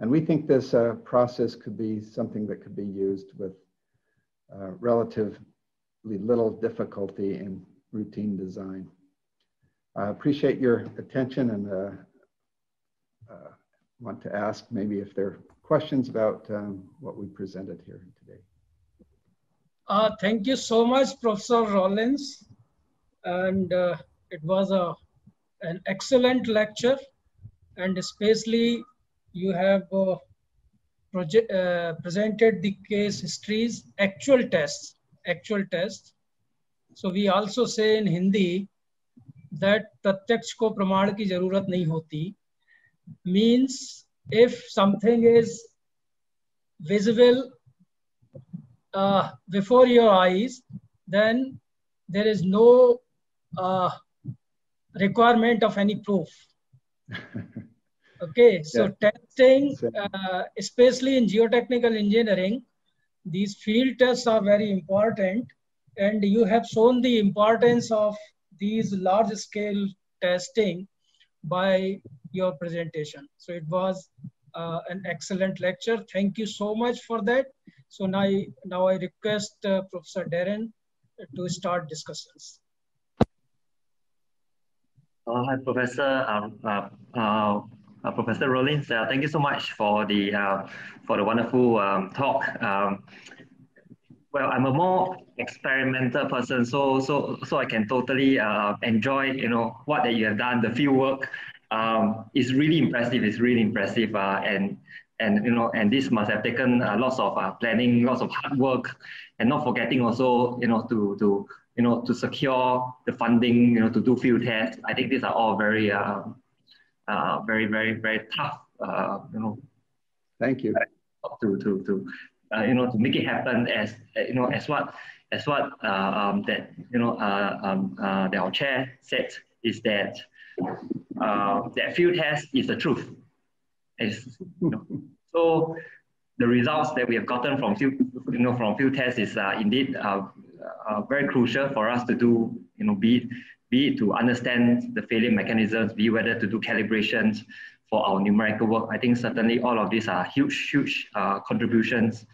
And we think this uh, process could be something that could be used with uh, relatively little difficulty in routine design. I appreciate your attention and uh, uh, want to ask maybe if there are questions about um, what we presented here today. Uh, thank you so much, Professor Rollins. And uh, it was a, an excellent lecture. And especially you have uh, project, uh, presented the case histories, actual tests, actual tests. So we also say in Hindi that pratyaksh ko ki jarurat nahi hoti means if something is visible uh, before your eyes, then there is no uh, requirement of any proof. okay, so yeah. testing, uh, especially in geotechnical engineering, these field tests are very important, and you have shown the importance of these large scale testing by your presentation. So it was uh, an excellent lecture. Thank you so much for that. So now, I, now I request uh, Professor Darren to start discussions. Uh, hi, Professor. Um, uh, Professor Rollins, uh, thank you so much for the uh, for the wonderful um, talk. Um, well, I'm a more experimental person, so so so I can totally uh, enjoy you know what that you have done, the field work. Um, is really impressive. It's really impressive, uh, and and you know, and this must have taken uh, lots of planning, lots of hard work, and not forgetting also you know to to you know to secure the funding, you know, to do field tests. I think these are all very uh, very very very tough. Uh, you know. Thank you. To to to uh, you know to make it happen as you know as what as what uh, um, that you know uh, um, uh, that our chair said is that uh, that field test is the truth. Is you know, so the results that we have gotten from field you know from field tests is uh, indeed uh, uh, very crucial for us to do you know be be it to understand the failure mechanisms, be whether to do calibrations for our numerical work. I think certainly all of these are huge, huge uh, contributions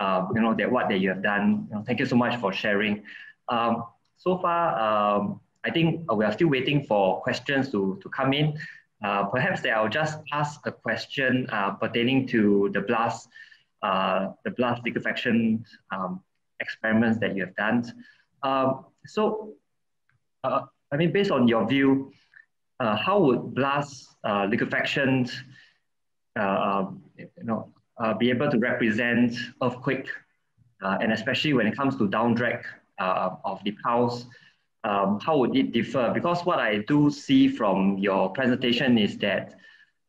um, you know, that what that you have done. You know, thank you so much for sharing. Um, so far, um, I think uh, we are still waiting for questions to, to come in. Uh, perhaps I'll just ask a question uh, pertaining to the blast, uh, the blast liquefaction um, experiments that you have done. Um, so, uh, I mean, based on your view, uh, how would blast liquefaction, um, you know, uh, be able to represent earthquake, uh, and especially when it comes to downdrag uh, of the piles, um, how would it differ? Because what I do see from your presentation is that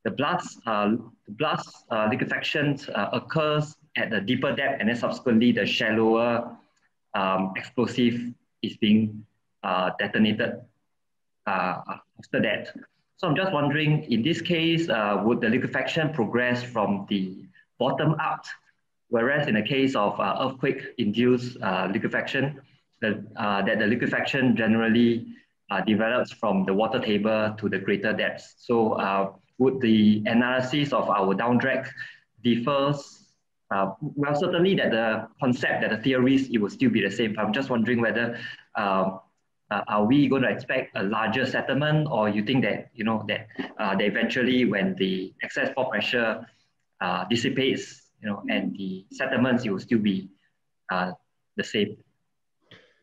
the blast, uh, blast uh, liquefaction uh, occurs at the deeper depth, and then subsequently the shallower um, explosive is being detonated after that. So I'm just wondering, in this case, would the liquefaction progress from the bottom up, whereas in the case of uh, earthquake-induced uh, liquefaction, the, uh, that the liquefaction generally uh, develops from the water table to the greater depths. So uh, would the analysis of our downdrag differs? Uh, well, certainly that the concept, that the theories, it will still be the same. I'm just wondering whether um, uh, are we going to expect a larger settlement or you think that you know that uh, that eventually when the excess pore pressure uh, dissipates, you know, and the settlements will still be uh, the same.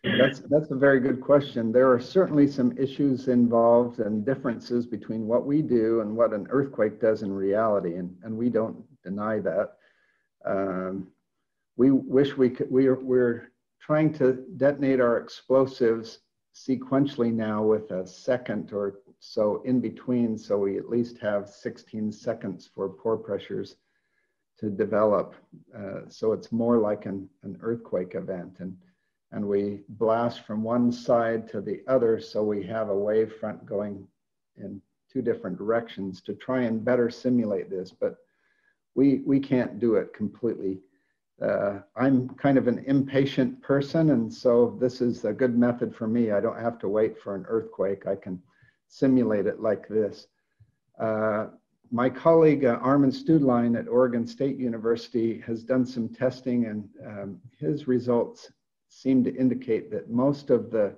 That's, that's a very good question. There are certainly some issues involved and differences between what we do and what an earthquake does in reality, and, and we don't deny that. Um, we wish we could, we are, we're trying to detonate our explosives sequentially now with a second or so in between, so we at least have 16 seconds for pore pressures to develop. Uh, so it's more like an, an earthquake event. And, and we blast from one side to the other, so we have a wave front going in two different directions to try and better simulate this. But we, we can't do it completely. Uh, I'm kind of an impatient person, and so this is a good method for me. I don't have to wait for an earthquake. I can simulate it like this. Uh, my colleague uh, Armin Stuedlein at Oregon State University has done some testing, and um, his results seem to indicate that most of the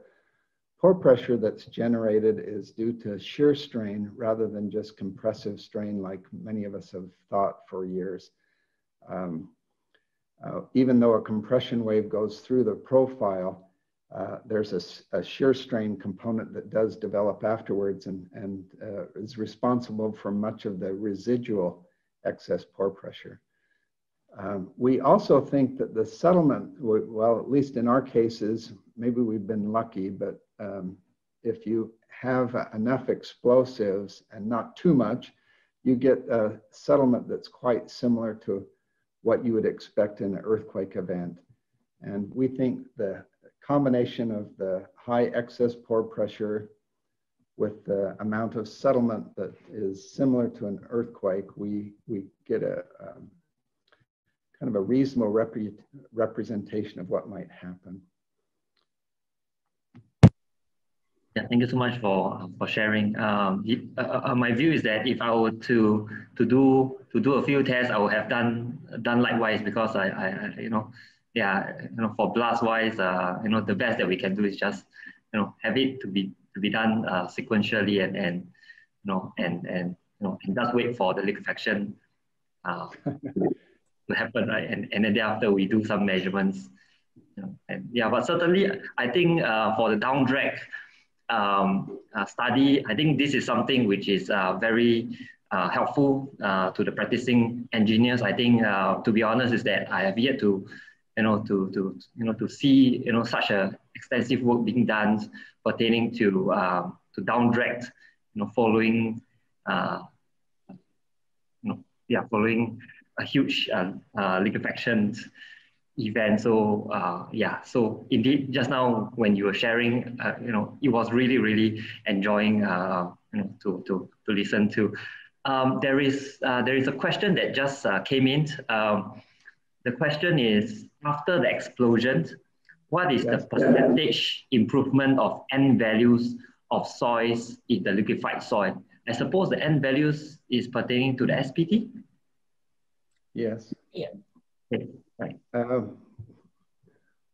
pore pressure that's generated is due to shear strain rather than just compressive strain like many of us have thought for years. Um, uh, even though a compression wave goes through the profile, uh, there's a, a, shear strain component that does develop afterwards and, and uh, is responsible for much of the residual excess pore pressure. Um, we also think that the settlement, well, at least in our cases, maybe we've been lucky, but um, if you have enough explosives and not too much, you get a settlement that's quite similar to what you would expect in an earthquake event. And we think the combination of the high excess pore pressure with the amount of settlement that is similar to an earthquake, we, we get a um, kind of a reasonable rep representation of what might happen. Yeah, thank you so much for for sharing. Um, uh, uh, my view is that if I were to to do to do a few tests, I would have done done likewise because I, I you know yeah you know for blast wise uh, you know the best that we can do is just you know have it to be to be done uh, sequentially and and you know and and you know and just wait for the liquefaction uh, to happen right and and then thereafter we do some measurements you know, and yeah but certainly I think uh, for the down drag um, uh, study, I think this is something which is uh, very uh, helpful uh, to the practicing engineers. I think, uh, to be honest, is that I have yet to, you know, to to you know to see you know such a extensive work being done pertaining to um, to down you know, following, you know, yeah, following a huge liquefaction event. So uh, yeah, so indeed, just now when you were sharing, uh, you know, it was really, really enjoying, uh, you know, to, to, to listen to. Um, there is uh, there is a question that just uh, came in. Um, the question is, after the explosion, what is the percentage improvement of N values of soils in the liquefied soil? I suppose the N values is pertaining to the SPT? Yes. Yeah. Okay. Uh,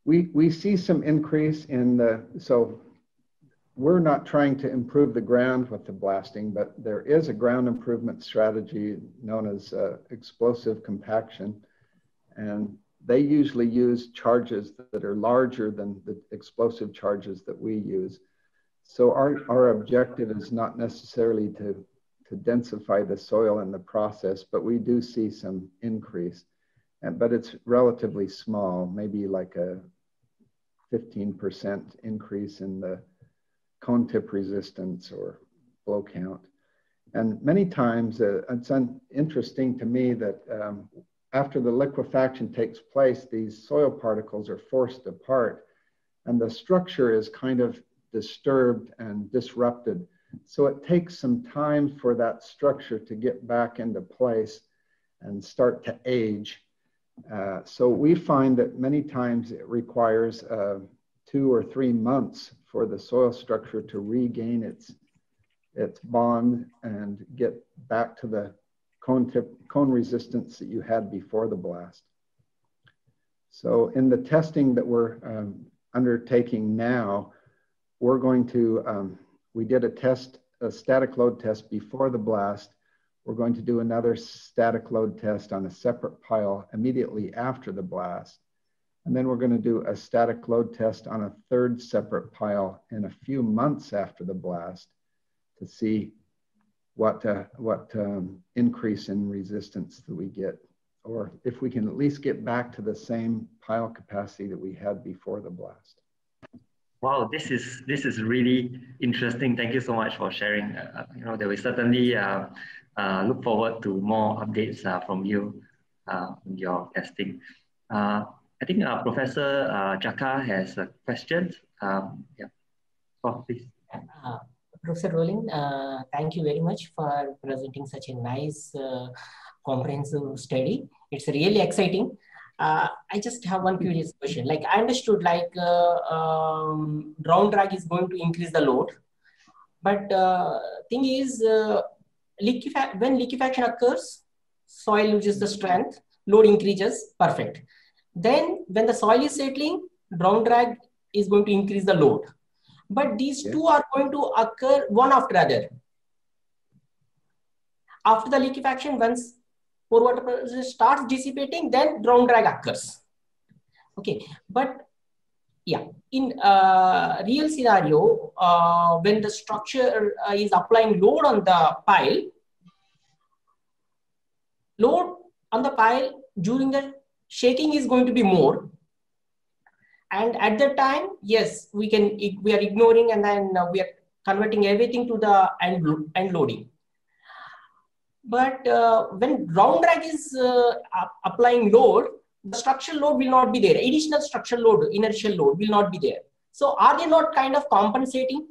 we, we see some increase in the, so we're not trying to improve the ground with the blasting, but there is a ground improvement strategy known as uh, explosive compaction. And they usually use charges that are larger than the explosive charges that we use. So our, our objective is not necessarily to, to densify the soil in the process, but we do see some increase but it's relatively small, maybe like a 15% increase in the cone tip resistance or blow count. And many times uh, it's interesting to me that um, after the liquefaction takes place, these soil particles are forced apart and the structure is kind of disturbed and disrupted. So it takes some time for that structure to get back into place and start to age. Uh, so we find that many times it requires uh, two or three months for the soil structure to regain its, its bond and get back to the cone, tip, cone resistance that you had before the blast. So in the testing that we're um, undertaking now, we're going to, um, we did a test, a static load test before the blast we're going to do another static load test on a separate pile immediately after the blast. And then we're going to do a static load test on a third separate pile in a few months after the blast to see what, uh, what um, increase in resistance that we get, or if we can at least get back to the same pile capacity that we had before the blast. Wow, this is this is really interesting. Thank you so much for sharing. Uh, you know, that we certainly uh, uh, look forward to more updates uh, from you uh, on your testing. Uh, I think uh, Professor uh, Jakka has a question. Um, yeah, oh, please. Uh, Professor Rowling, uh, thank you very much for presenting such a nice, uh, comprehensive study. It's really exciting. Uh, I just have one curious question. Like I understood, like uh, um, drag is going to increase the load, but uh, thing is, uh, liquefa- when liquefaction occurs, soil loses the strength, load increases. Perfect. Then when the soil is settling, ground drag is going to increase the load. But these Yeah. two are going to occur one after other. After the liquefaction, once pore water starts dissipating, then ground drag occurs. Okay, but yeah, in uh, real scenario, uh, when the structure uh, is applying load on the pile, load on the pile during the shaking is going to be more. And at that time yes we can we are ignoring and then uh, we are converting everything to the end, end loading. But uh, when ground drag is uh, applying load the structural load will not be there additional structural load inertial load will not be there so are they not kind of compensating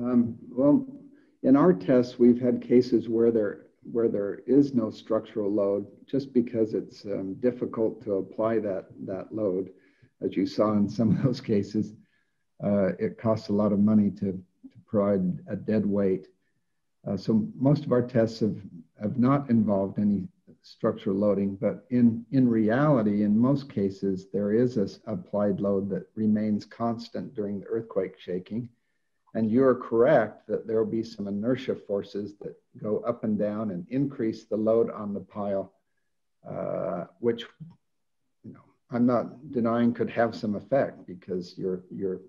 Um, well, in our tests, we've had cases where there where there is no structural load, just because it's um, difficult to apply that that load. As you saw in some of those cases, uh, it costs a lot of money to to provide a dead weight. Uh, so most of our tests have have not involved any structural loading, but in in reality, in most cases, there is a applied load that remains constant during the earthquake shaking. And you're correct that there will be some inertia forces that go up and down and increase the load on the pile, uh, which, you know, I'm not denying could have some effect because you're, you're,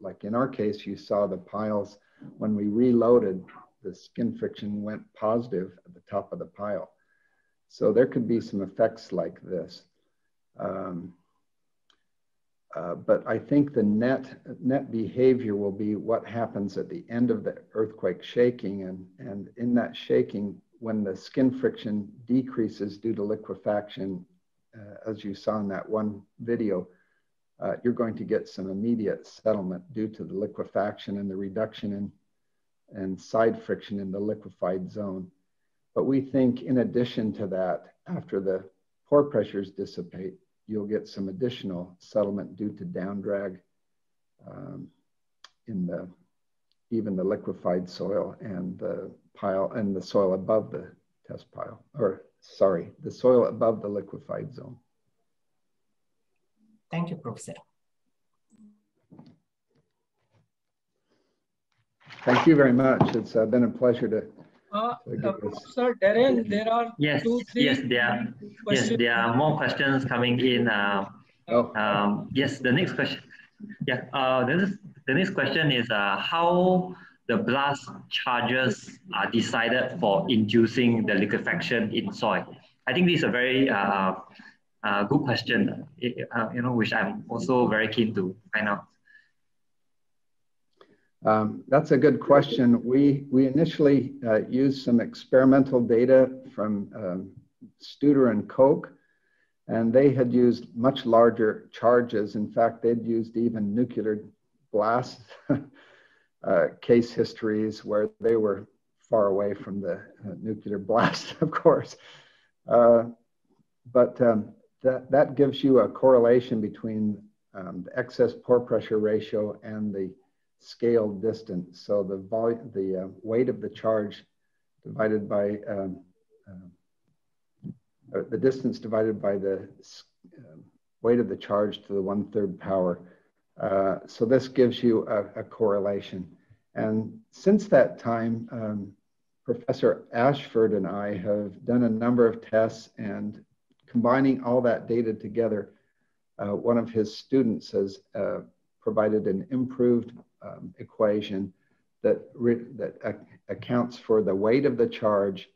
like in our case, you saw the piles when we reloaded, the skin friction went positive at the top of the pile. So there could be some effects like this. Um, uh, but I think the net net behavior will be what happens at the end of the earthquake shaking, and and in that shaking, when the skin friction decreases due to liquefaction, uh, as you saw in that one video, uh, you're going to get some immediate settlement due to the liquefaction and the reduction in and side friction in the liquefied zone. But we think, in addition to that, after the pore pressures dissipate, you'll get some additional settlement due to down drag um, in the even the liquefied soil and the pile and the soil above the test pile, or sorry, the soil above the liquefied zone. thank you professor Thank you very much. It's uh, been a pleasure to, Uh, to uh, get. Professor Darren, there are Yes, two, three yes, there are, yes, there are more questions coming in. Uh, Oh, um, yes, the next question. Yeah, uh, this is, the next question is uh, how the blast charges are decided for inducing the liquefaction in soil. I think this is a very uh, uh, good question. It- uh, you know, which I'm also very keen to find out. Um, that's a good question. We, we initially uh, used some experimental data from um, Studer and Kok, and they had used much larger charges. In fact, they'd used even nuclear blast uh, case histories where they were far away from the uh, nuclear blast, of course. Uh, but um, that, that gives you a correlation between um, the excess pore pressure ratio and the scale distance. So the volume, the uh, weight of the charge divided by um, uh, the distance divided by the um, weight of the charge to the one third power. Uh, so this gives you a, a, correlation. And since that time, um, Professor Ashford and I have done a number of tests and combining all that data together, uh, one of his students has uh, provided an improved um, equation that, that accounts for the weight of the charge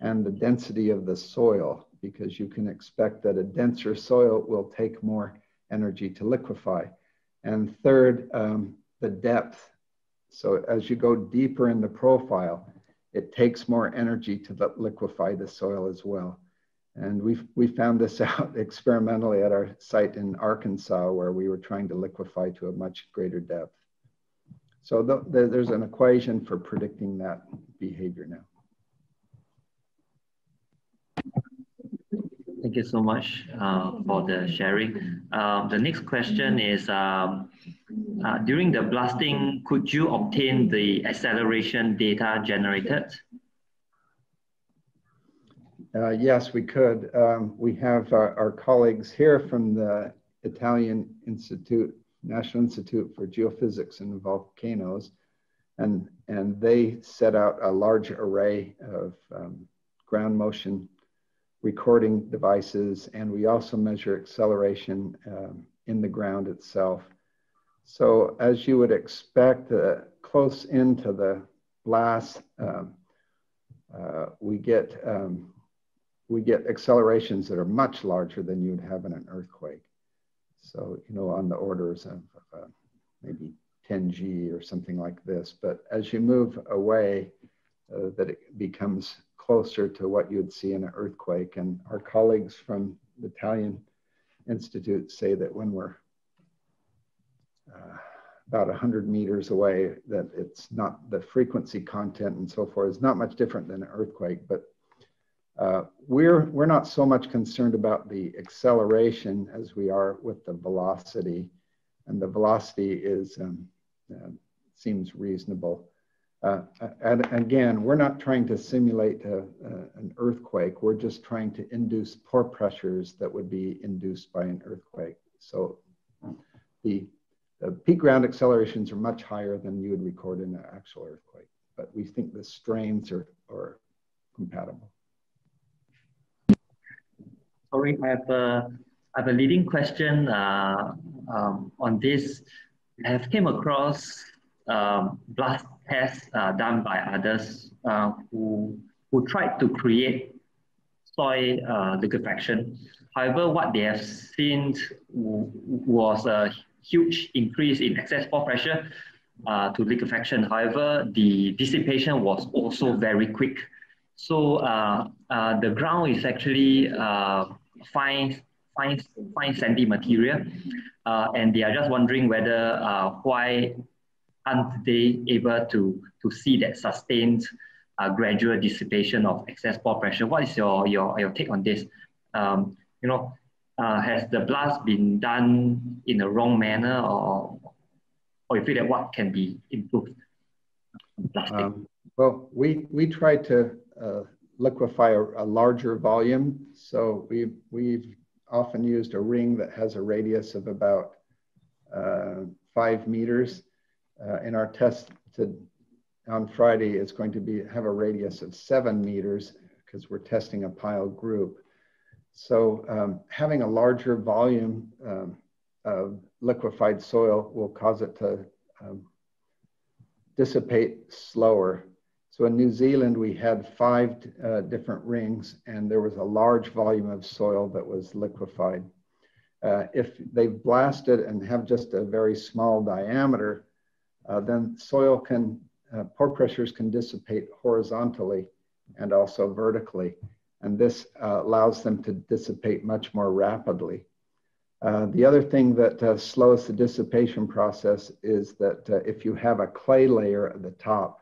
and the density of the soil, because you can expect that a denser soil will take more energy to liquefy. And third, um, the depth. So as you go deeper in the profile, it takes more energy to liquefy the soil as well. And we we found this out experimentally at our site in Arkansas, where we were trying to liquefy to a much greater depth. So the, the, there's an equation for predicting that behavior now. Thank you so much uh, for the sharing. Um, the next question is, um, uh, during the blasting, could you obtain the acceleration data generated? Uh, yes, we could. Um, we have our, our, colleagues here from the Italian Institute, National Institute for Geophysics and Volcanoes, and, and they set out a large array of um, ground motion recording devices, and we also measure acceleration um, in the ground itself. So as you would expect, uh, close into the blast, um, uh, we get um, we get accelerations that are much larger than you'd have in an earthquake. So you know, on the orders of uh, maybe 10 G or something like this. But as you move away, uh, that it becomes closer to what you'd see in an earthquake. And our colleagues from the Italian Institute say that when we're uh, about 100 meters away, that it's not the frequency content and so forth is not much different than an earthquake. But uh, we're, we're not so much concerned about the acceleration as we are with the velocity. And the velocity is um, uh, seems reasonable. Uh, and again, we're not trying to simulate a, a, an earthquake. We're just trying to induce pore pressures that would be induced by an earthquake. So the, the peak ground accelerations are much higher than you would record in an actual earthquake, but we think the strains are, are compatible. Sorry, I have a, I have a leading question uh, um, on this. I have came across um, blast tests uh, done by others uh, who, who tried to create soy uh, liquefaction. However, what they have seen was a huge increase in excess pore pressure uh, to liquefaction. However, the dissipation was also very quick. So uh, uh, the ground is actually uh, fine, fine, fine sandy material. Uh, and they are just wondering whether uh, why aren't they able to, to see that sustained uh, gradual dissipation of excess pore pressure? What is your, your, your take on this? Um, you know, uh, has the blast been done in a wrong manner or, or you feel that what can be improved? Um, well, we, we try to uh, liquefy a, a, larger volume. So we, we've often used a ring that has a radius of about uh, five meters uh, in our test to, on Friday it's going to be have a radius of seven meters because we're testing a pile group. So um, having a larger volume um, of liquefied soil will cause it to um, dissipate slower. So in New Zealand, we had five uh, different rings and there was a large volume of soil that was liquefied. Uh, if they've blasted and have just a very small diameter, uh, then soil can, uh, pore pressures can dissipate horizontally and also vertically. And this uh, allows them to dissipate much more rapidly. Uh, the other thing that slows the dissipation process is that if you have a clay layer at the top,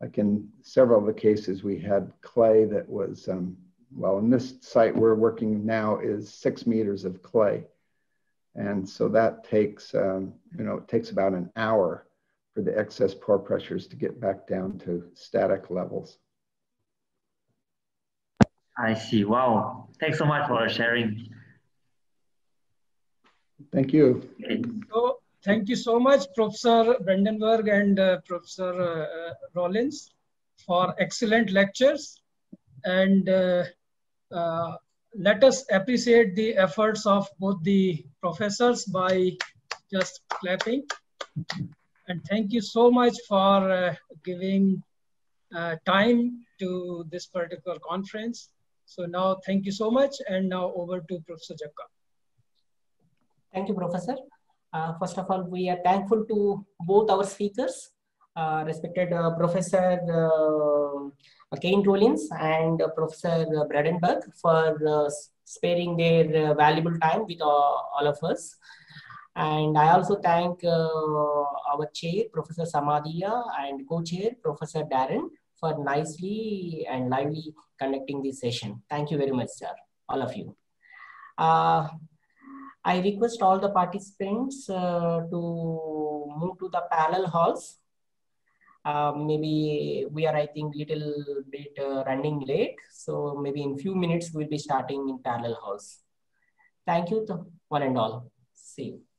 like in several of the cases, we had clay that was, um, well, in this site we're working now is six meters of clay. And so that takes, um, you know, it takes about an hour for the excess pore pressures to get back down to static levels. I see. Wow. Thanks so much for sharing. Thank you. So, thank you so much, Professor Brandenberg and uh, Professor uh, Rollins for excellent lectures. And uh, uh let us appreciate the efforts of both the professors by just clapping. And thank you so much for uh, giving uh, time to this particular conference. So now thank you so much. And now over to Professor Jakka. Thank you, Professor. Uh, first of all, we are thankful to both our speakers, uh, respected uh, Professor uh, Kyle Rollins and Professor Brandenberg for sparing their valuable time with all of us. And I also thank our chair, Professor Samadhiya, and co-chair, Professor Darren, for nicely and lively conducting this session. Thank you very much, sir, all of you. I request all the participants uh, to move to the parallel halls. Uh, maybe we are, I think, little bit uh, running late. So maybe in few minutes, we'll be starting in parallel halls. Thank you to one and all. See you.